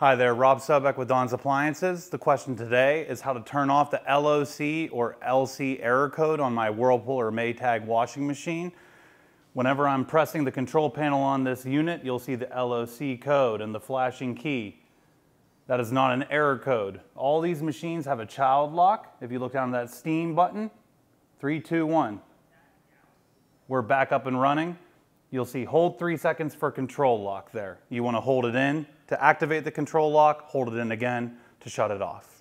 Hi there, Rob Sobek with Don's Appliances. The question today is how to turn off the LOC or LC error code on my Whirlpool or Maytag washing machine. Whenever I'm pressing the control panel on this unit, you'll see the LOC code and the flashing key. That is not an error code. All these machines have a child lock. If you look down that steam button, three, two, one. We're back up and running. You'll see hold three seconds for control lock there. You wanna hold it in to activate the control lock, hold it in again to shut it off.